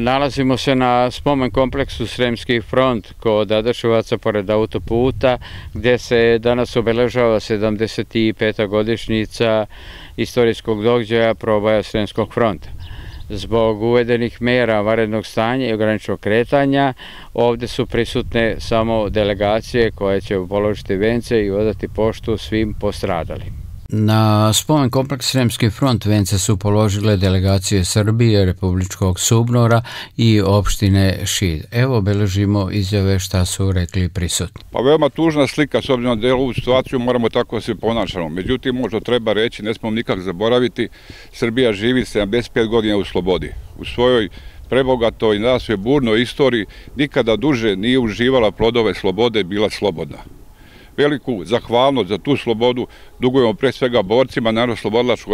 Nalazimo se na spomen kompleksu Sremski front kod Adaševaca pored autoputa gdje se danas obeležava 75. godišnjica istorijskog događaja probaja Sremskog fronta. Zbog uvedenih mera varednog stanja i ograničnog kretanja ovdje su prisutne samo delegacije koje će položiti vence i odati poštu svim postradalim. Na spomen kompleks Sremski front vence su položile delegacije Srbije, Republičkog Subnora i opštine Šid. Evo beležimo izjave šta su rekli prisutni. Pa veoma tužna slika, s obzirom da je ovu situaciju moramo tako se ponašamo. Međutim, možda treba reći, ne smemo nikak zaboraviti, Srbija živi 75 godina u slobodi. U svojoj prebogatoj, nadasve burnoj istoriji nikada duže nije uživala plodove slobode, bila slobodna veliku zahvalnost za tu slobodu dugujemo pre svega borcima narod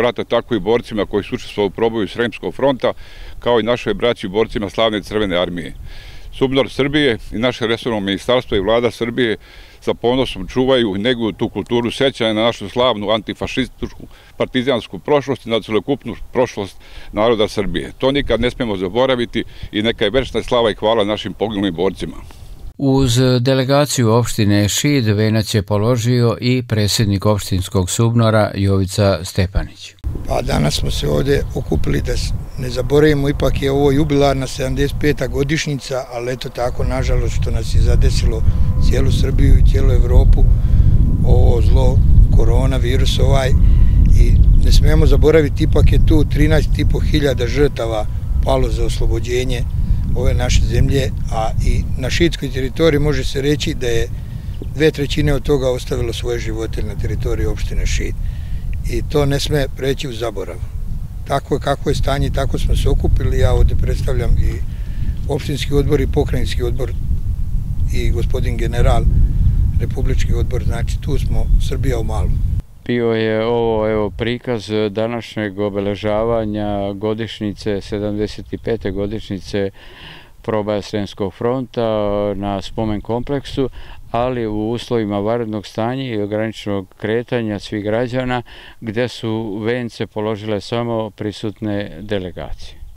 rata, tako i borcima koji su učestvovali u proboju Sremskog fronta, kao i našoj braći borcima slavne crvene armije. Subnor Srbije i naše resorno ministarstvo i vlada Srbije sa ponosom čuvaju i neguju tu kulturu sećanja na našu slavnu antifašističku partizansku prošlost i na celokupnu prošlost naroda Srbije. To nikad ne smemo zaboraviti i neka je večna slava i hvala našim poginulim borcima. Uz delegaciju opštine Šid venac je položio i predsjednik opštinskog subnora Jovica Stepanić. Pa danas smo se ovdje okupili da ne zaboravimo, ipak je ovo jubilarna 75. godišnjica, ali eto tako, nažalost, što nas je zadesilo cijelu Srbiju i cijelu Evropu, ovo zlo, koronavirus ovaj, i ne smijemo zaboraviti, ipak je tu 13.500 žrtava palo za oslobođenje ove naše zemlje, a i na šitskoj teritoriji može se reći da je dve trećine od toga ostavilo svoje živote na teritoriji opštine Šid. I to ne sme preći u zaborav. Tako je kako je stanje, tako smo se okupili. Ja ovdje predstavljam i opštinski odbor i pokrajinski odbor i gospodin general republički odbor. Znači tu smo Srbija u malom. Bio je ovo evo, prikaz današnjeg obeležavanja godišnjice, 75. godišnjice probaja Sremskog fronta na spomen kompleksu, ali u uslovima varednog stanja i ograničenog kretanja svih građana, gde su vence položile samo prisutne delegacije.